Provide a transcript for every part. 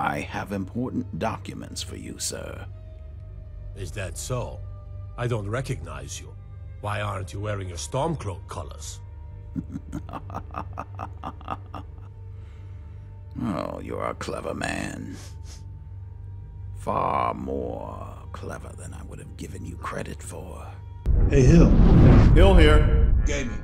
I have important documents for you, sir. Is that so? I don't recognize you. Why aren't you wearing your Stormcloak colors? Oh, you're a clever man. Far more clever than I would have given you credit for. Hey, Hill. Hill here. Gaming.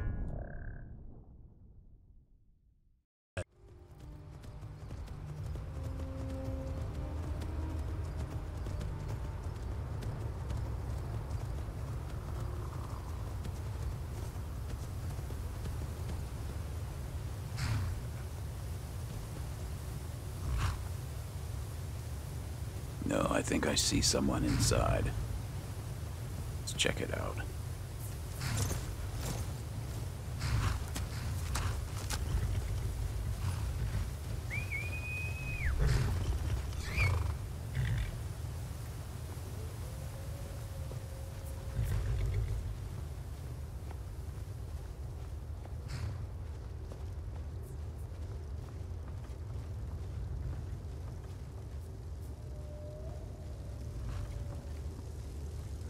No, I think I see someone inside. Let's check it out.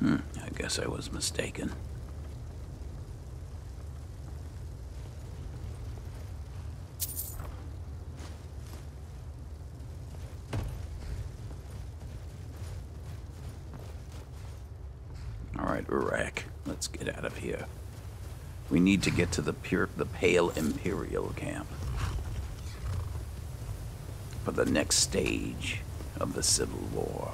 I guess I was mistaken. All right, Urak, let's get out of here. We need to get to the pure, the Pale Imperial camp for the next stage of the Civil War.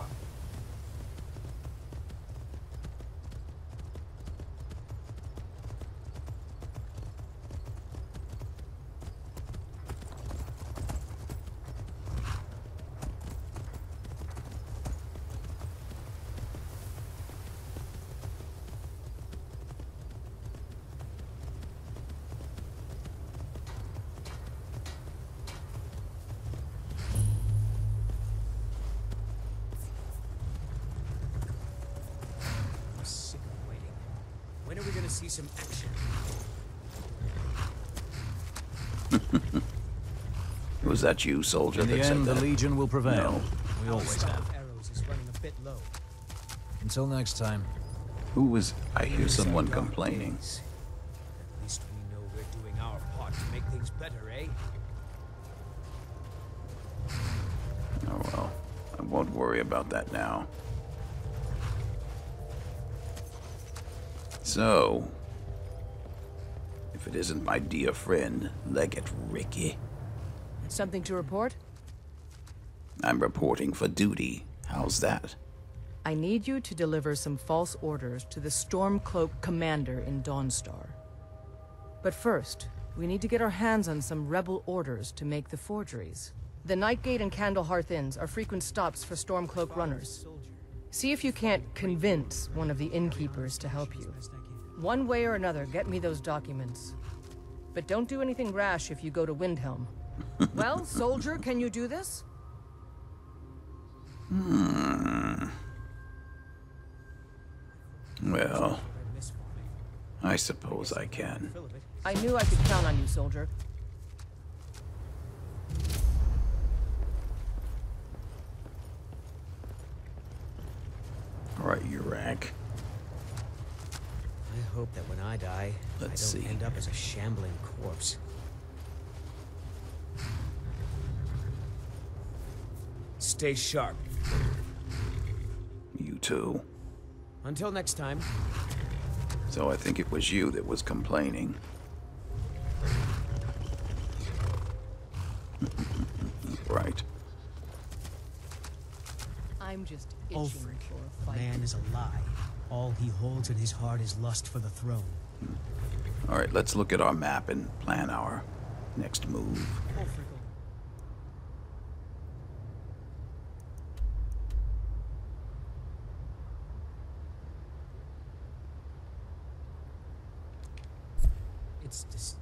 I'm sick of waiting. When are we gonna see some action? Was that you, soldier, In the that said end, the that? Legion will prevail. No. We always Stock have. arrows is running a bit low. Until next time. Who was... I hear someone complaining. At least we know we're doing our part to make things better, eh? Oh well, I won't worry about that now. So, if it isn't my dear friend, Legate Rikke, Something to report? I'm reporting for duty. How's that? I need you to deliver some false orders to the Stormcloak commander in Dawnstar. But first, we need to get our hands on some rebel orders to make the forgeries. The Nightgate and Candlehearth Inns are frequent stops for Stormcloak runners. See if you can't convince one of the innkeepers to help you. One way or another, get me those documents. But don't do anything rash if you go to Windhelm. well, soldier, can you do this? Hmm. Well, I suppose I can. I knew I could count on you, soldier. All right, Urak. I hope that when I die, Let's I don't see. end up as a shambling corpse. Stay sharp. You too. Until next time. So I think it was you that was complaining. right. I'm just oh, itching Ulfric, for a fight. man is a lie. All he holds in his heart is lust for the throne. All right, let's look at our map and plan our next move. It's dis-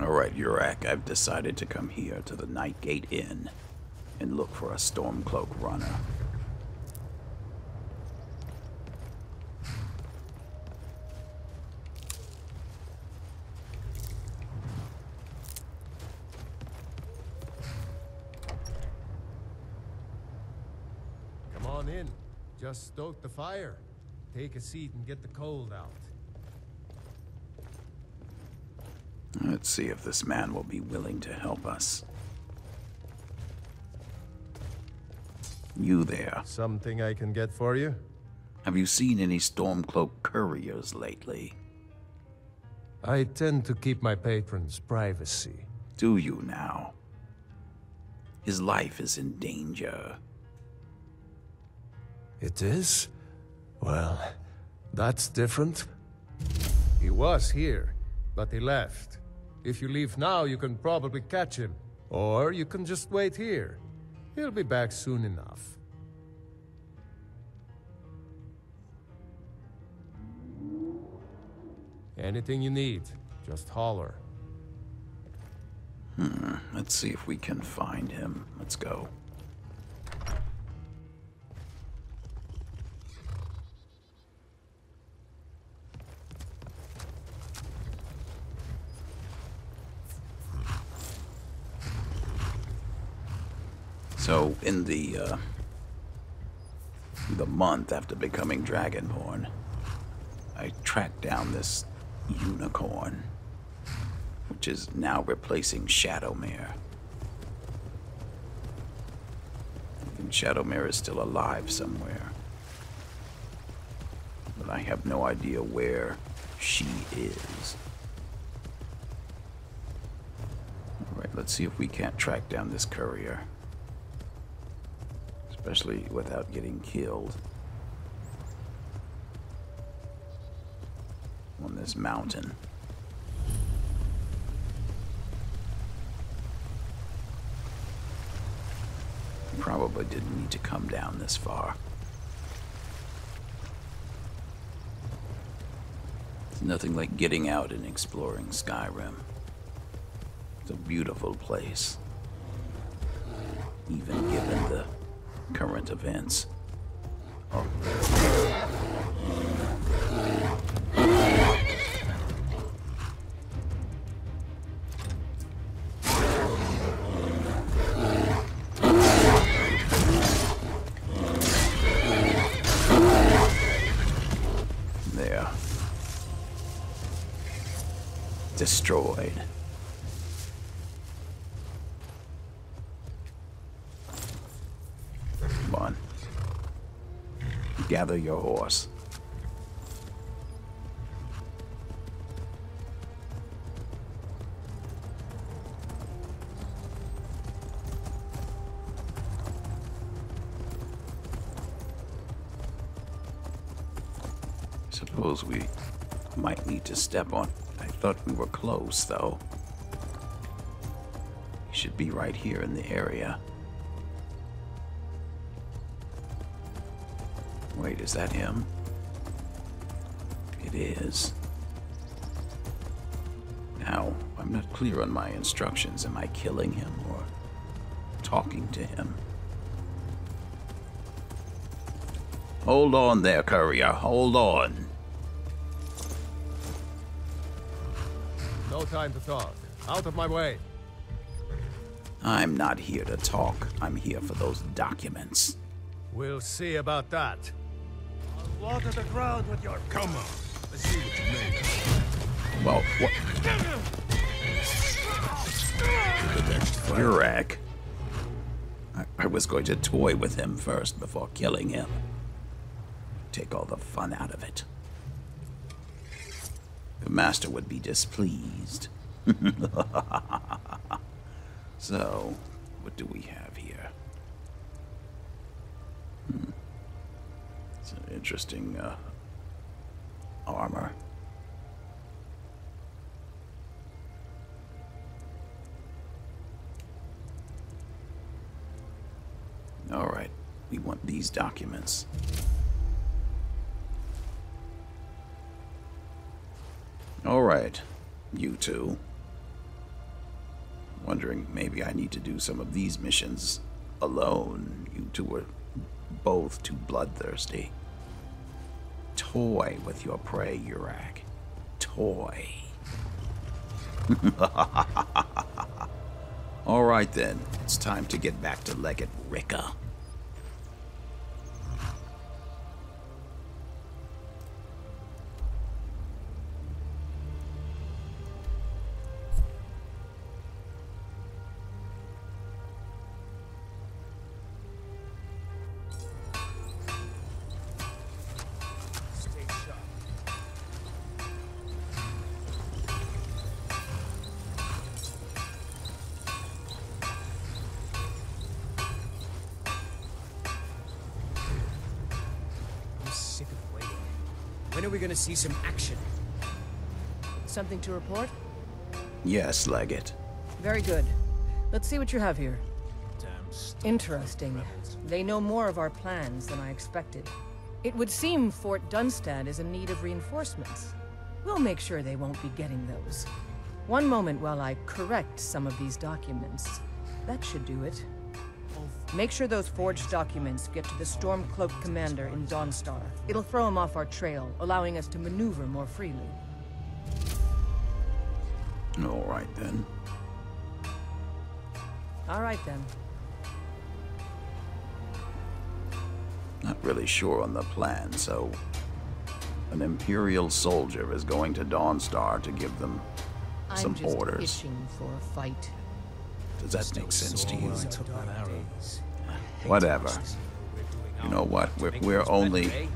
All right, Urak, I've decided to come here to the Nightgate Inn and look for a Stormcloak runner. Come on in. Just stoke the fire. Take a seat and get the cold out. Let's see if this man will be willing to help us. You there. Something I can get for you? Have you seen any Stormcloak couriers lately? I tend to keep my patrons' privacy. Do you now? His life is in danger. It is? Well, that's different. He was here, but he left. If you leave now, you can probably catch him. Or you can just wait here. He'll be back soon enough. Anything you need, just holler. Hmm, let's see if we can find him. Let's go. So, in the uh, the month after becoming Dragonborn, I tracked down this unicorn which is now replacing Shadowmere. Think Shadowmere is still alive somewhere. But I have no idea where she is. Alright, let's see if we can't track down this courier. Especially without getting killed. On this mountain. Probably didn't need to come down this far. It's nothing like getting out and exploring Skyrim. It's a beautiful place. Even current events. There. Destroyed. Gather your horse. Suppose we might need to step on. I thought we were close, though. He should be right here in the area. Wait, is that him? It is. Now, I'm not clear on my instructions. Am I killing him or talking to him? Hold on there, courier. Hold on. No time to talk. Out of my way. I'm not here to talk. I'm here for those documents. We'll see about that. Water the ground with your... Come on. Let's see what you made. Well, what? The next fight. Yurak. I, I was going to toy with him first before killing him. Take all the fun out of it. The master would be displeased. so, what do we have here? An interesting uh, armor. All right, we want these documents. All right, you two. Wondering maybe I need to do some of these missions alone. You two are both too bloodthirsty. Toy with your prey, Urak. Toy. All right then, it's time to get back to Legate Rikke. When are we gonna see some action? Something to report? Yes, Legate. Very good. Let's see what you have here. Interesting. They know more of our plans than I expected. It would seem Fort Dunstad is in need of reinforcements. We'll make sure they won't be getting those. One moment while I correct some of these documents. That should do it. Make sure those forged documents get to the Stormcloak commander in Dawnstar. It'll throw him off our trail, allowing us to maneuver more freely. All right then. All right then. Not really sure on the plan, so an Imperial soldier is going to Dawnstar to give them I'm some just orders. itching for a fight. Does that make sense to you? I took that arrow. Whatever. You know what? We're, we're only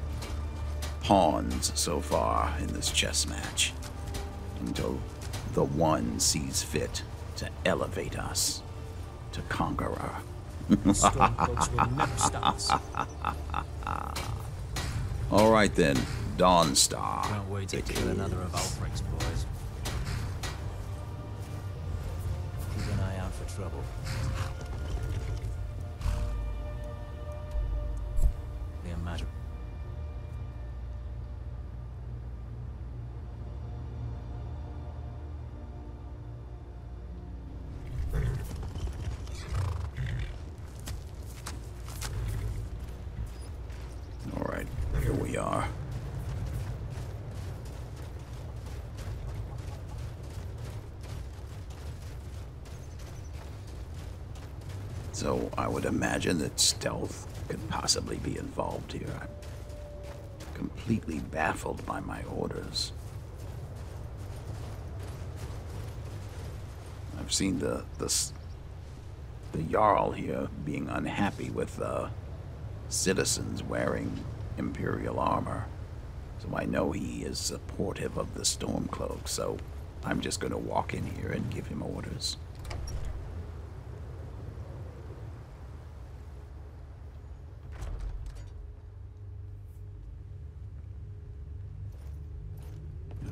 pawns so far in this chess match. Until the one sees fit to elevate us to conqueror. Stormcloaks will never stop us. All right then, Dawnstar. Can't wait to kill another of Alfred's boys. Trouble. So I would imagine that stealth could possibly be involved here. I'm completely baffled by my orders. I've seen the the the jarl here being unhappy with uh, citizens wearing imperial armor, so I know he is supportive of the Stormcloak. So I'm just going to walk in here and give him orders.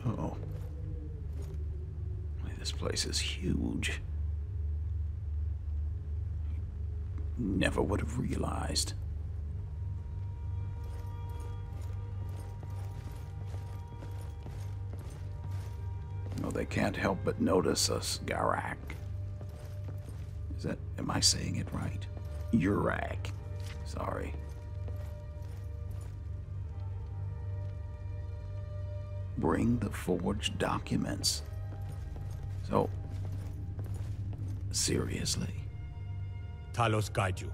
Oh. This place is huge. Never would have realized. No, they can't help but notice us, Garak. Is that, am I saying it right? Urak. Sorry. Bring the forged documents. So, seriously, Talos guide you.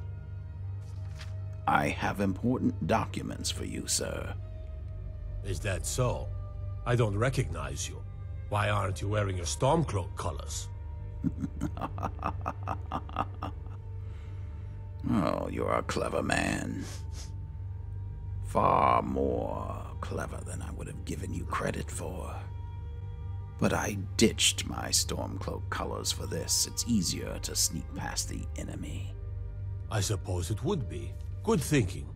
I have important documents for you, sir. Is that so? I don't recognize you. Why aren't you wearing your Stormcloak colors? Oh, you're a clever man. Far more clever than I would have given you credit for. But I ditched my Stormcloak colors for this. It's easier to sneak past the enemy. I suppose it would be. Good thinking.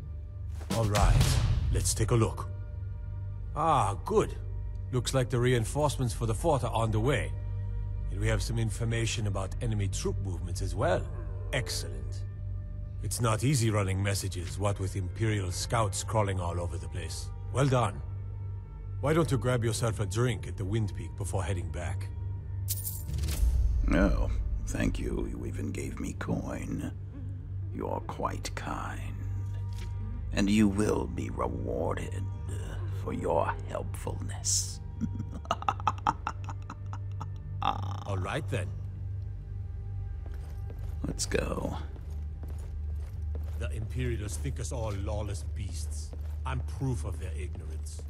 All right, let's take a look. Ah, good. Looks like the reinforcements for the fort are on the way. And we have some information about enemy troop movements as well. Excellent. It's not easy running messages, what with Imperial scouts crawling all over the place. Well done. Why don't you grab yourself a drink at the Windpeak before heading back? Oh, thank you. You even gave me coin. You're quite kind. And you will be rewarded for your helpfulness. All right then. Let's go. The Imperials think us all lawless beasts. I'm proof of their ignorance.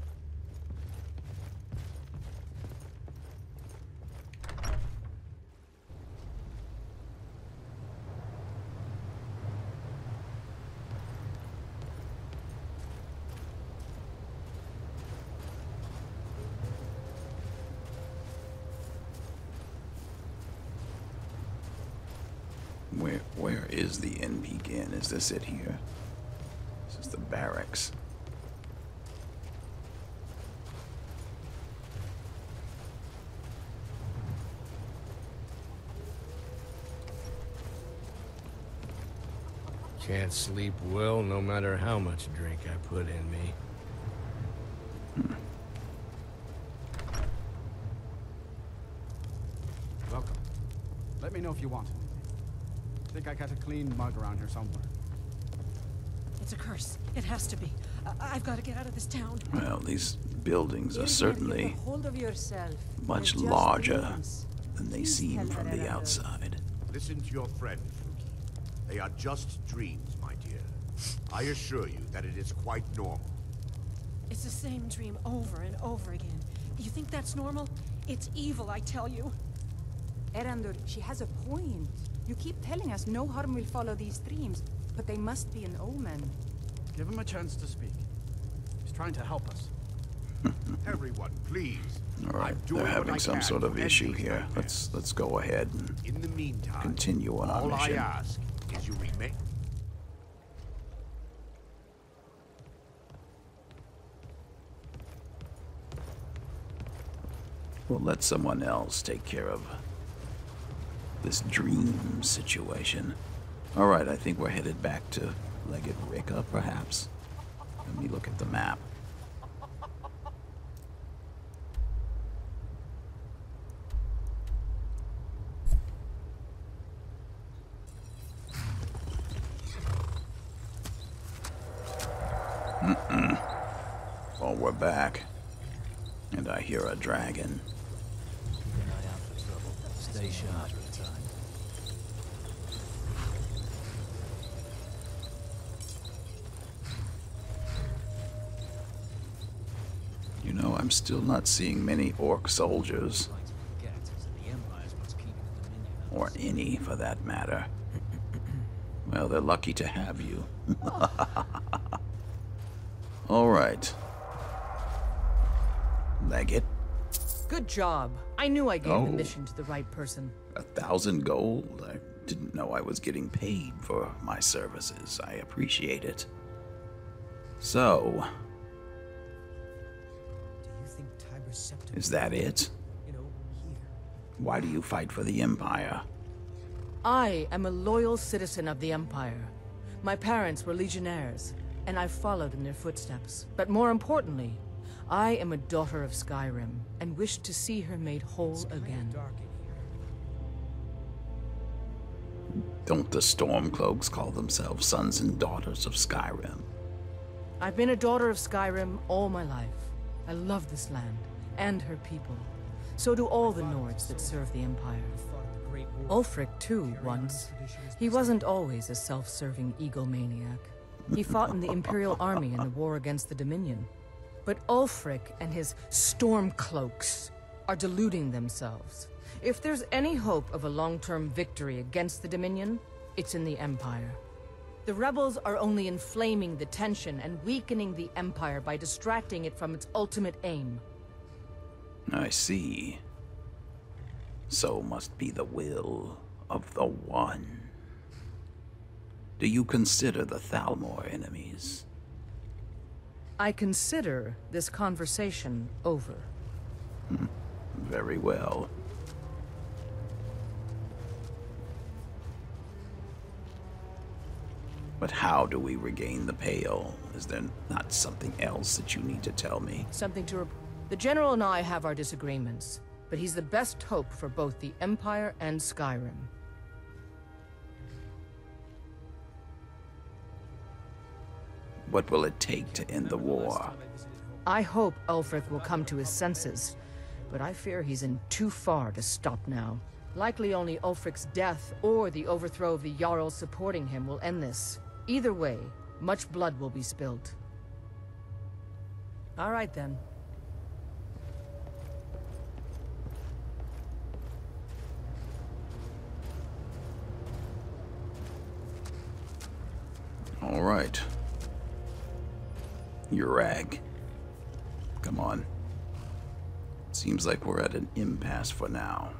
does the end begin? Is this it here? This is the barracks. Can't sleep well no matter how much drink I put in me. Hmm. Welcome. Let me know if you want. I think I got a clean mug around here somewhere. It's a curse. It has to be. I- I've got to get out of this town. Well, these buildings are certainly hold of yourself. much larger dreams. than they Please seem from the outside. Listen to your friend, Fuki. They are just dreams, my dear. I assure you that it is quite normal. It's the same dream over and over again. You think that's normal? It's evil, I tell you. Erandur, she has a point. You keep telling us no harm will follow these dreams, but they must be an omen. Give him a chance to speak. He's trying to help us. Everyone, please. All right, I'm they're having some sort of issue here. nightmares. Let's let's go ahead and In the meantime, continue on our all I ask is you remain. We'll let someone else take care of this dream situation. All right, I think we're headed back to Legate Rikke, perhaps. Let me look at the map. Well, we're back. And I hear a dragon. Stay sharp. Time. You know, I'm still not seeing many orc soldiers, Like to forget is that the Empire's what's keeping the Dominion or any for that matter. Well, they're lucky to have you. All right. Legate, Good job. I knew I gave Oh. the mission to the right person. a thousand gold? I didn't know I was getting paid for my services. I appreciate it. So, is that it? you know, here? Why do you fight for the Empire? I am a loyal citizen of the Empire. My parents were legionnaires, and I followed in their footsteps. But more importantly, I am a daughter of Skyrim, and wish to see her made whole again. Dark in here. Don't the Stormcloaks call themselves sons and daughters of Skyrim? I've been a daughter of Skyrim all my life. I love this land, and her people. So do all the Nords that serve the Empire. Ulfric, too, once. He wasn't always a self-serving egomaniac. He fought in the Imperial Army in the war against the Dominion. But Ulfric and his Stormcloaks are deluding themselves. If there's any hope of a long-term victory against the Dominion, it's in the Empire. The rebels are only inflaming the tension and weakening the Empire by distracting it from its ultimate aim. I see. So must be the will of the One. Do you consider the Thalmor enemies? I consider this conversation over. Hmm, very well. But how do we regain the Pale? Is there not something else that you need to tell me? Something to. Rep- the General and I have our disagreements, but he's the best hope for both the Empire and Skyrim. What will it take to end the war? I hope Ulfric will come to his senses, but I fear he's in too far to stop now. Likely only Ulfric's death or the overthrow of the Jarl supporting him will end this. Either way, much blood will be spilled. All right then. All right. Urag. Come on. Seems like we're at an impasse for now.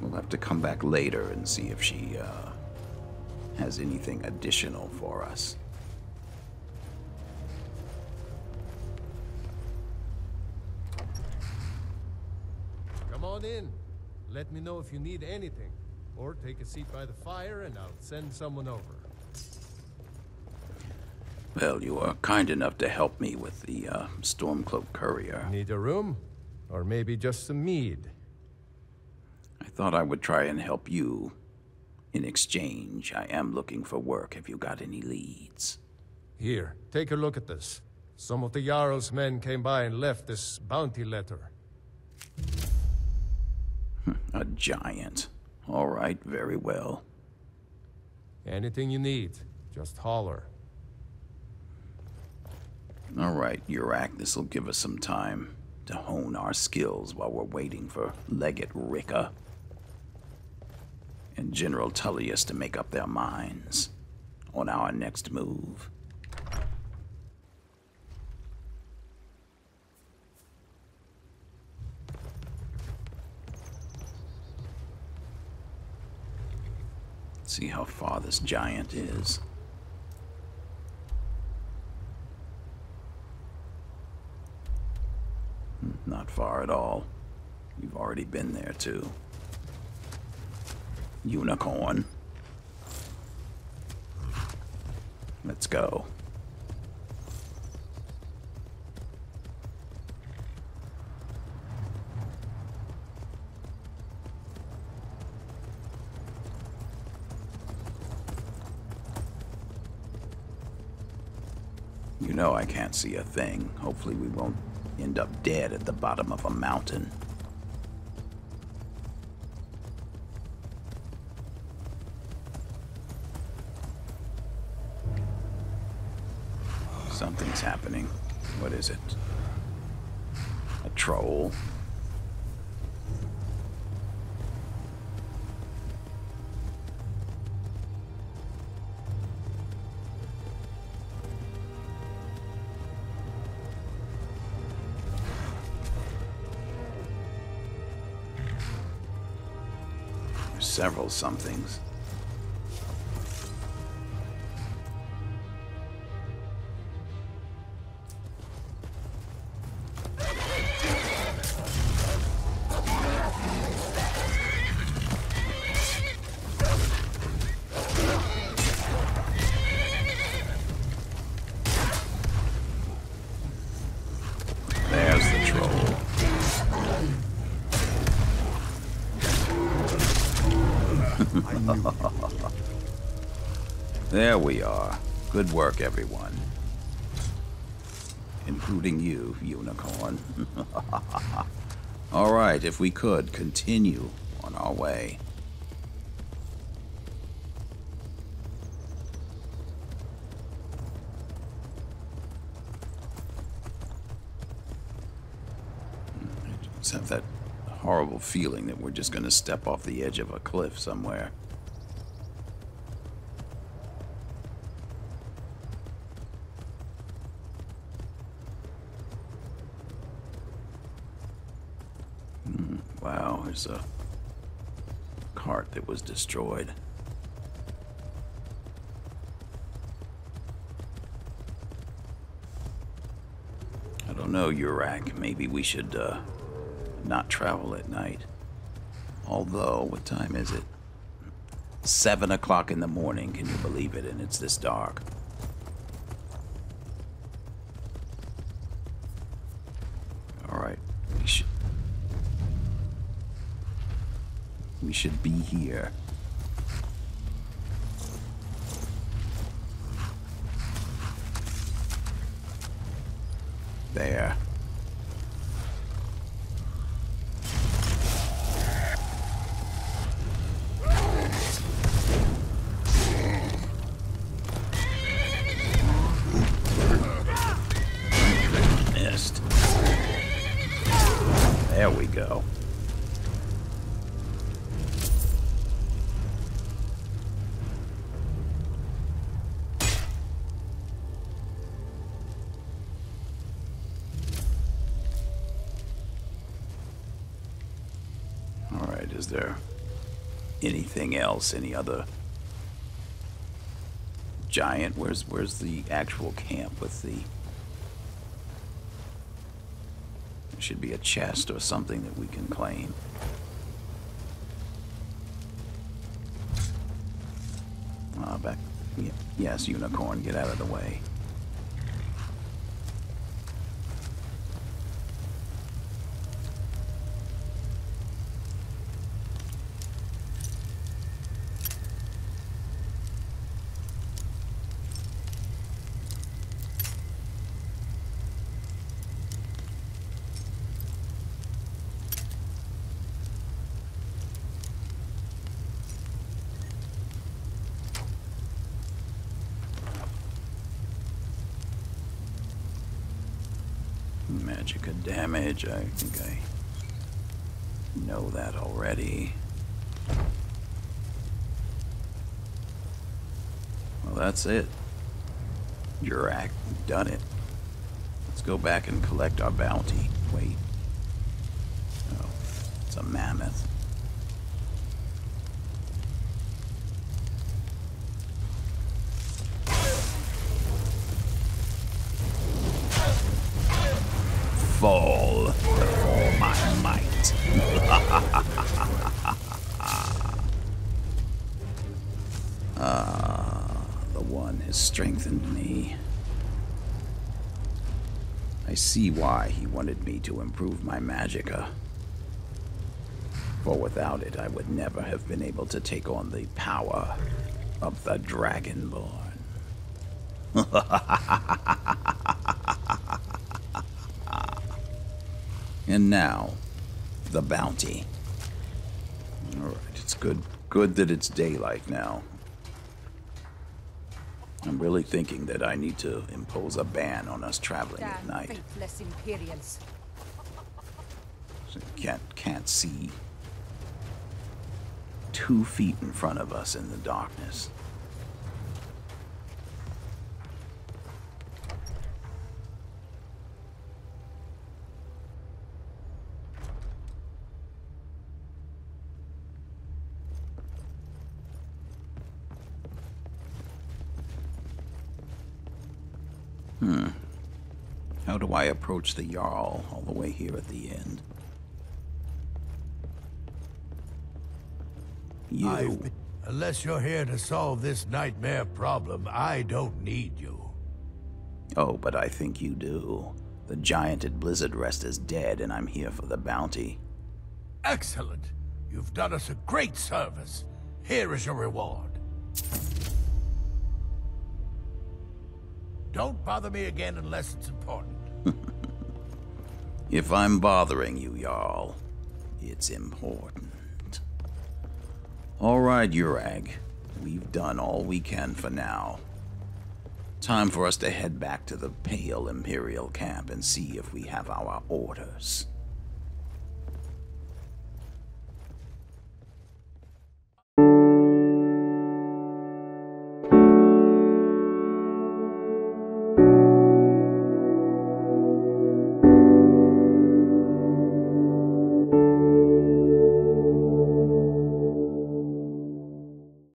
We'll have to come back later and see if she, uh, has anything additional for us. Come on in. Let me know if you need anything. Or take a seat by the fire and I'll send someone over. Well, you are kind enough to help me with the uh, Stormcloak courier. Need a room? Or maybe just some mead? I thought I would try and help you. In exchange, I am looking for work. Have you got any leads? Here, take a look at this. Some of the Jarl's men came by and left this bounty letter. a giant. All right, very well. Anything you need, just holler. All right, Yurak, this'll give us some time to hone our skills while we're waiting for Legate Rikke and General Tullius to make up their minds on our next move. See how far this giant is. Not far at all. You've already been there, too. Unicorn. Let's go. You know I can't see a thing. Hopefully we won't end up dead at the bottom of a mountain. Something's happening. What is it? A troll? Several somethings. We are. Good work, everyone. Including you, Unicorn. All right, if we could, continue on our way. Hmm, I just have that horrible feeling that we're just going to step off the edge of a cliff somewhere. Hmm, wow, there's a cart that was destroyed. I don't know, Yurak. Maybe we should, uh, not travel at night. Although, what time is it? Seven o'clock in the morning, can you believe it? And it's this dark. Alright, we should... We should be here. Else? Any other giant? Where's where's the actual camp with the there should be a chest or something that we can claim. Ah, back Y- yes, Unicorn, get out of the way. Magicka damage, I think I know that already. Well, that's it. Jurak, done it. Let's go back and collect our bounty. Wait. Oh, it's a mammoth. Fall before my might. ah, the one has strengthened me. I see why he wanted me to improve my magicka. For without it, I would never have been able to take on the power of the Dragonborn. And now, the bounty. Alright, it's good good that it's daylight now. I'm really thinking that I need to impose a ban on us traveling at night. faithless Imperials. So can't can't see two feet in front of us in the darkness. Hmm. How do I approach the Jarl all the way here at the end? You. Been- unless you're here to solve this nightmare problem, I don't need you. Oh, but I think you do. The giant at Blizzard Rest is dead, and I'm here for the bounty. Excellent. You've done us a great service. Here is your reward. Don't bother me again unless it's important. If I'm bothering you, Jarl, it's important. All right, Urag. We've done all we can for now. Time for us to head back to the Pale Imperial camp and see if we have our orders.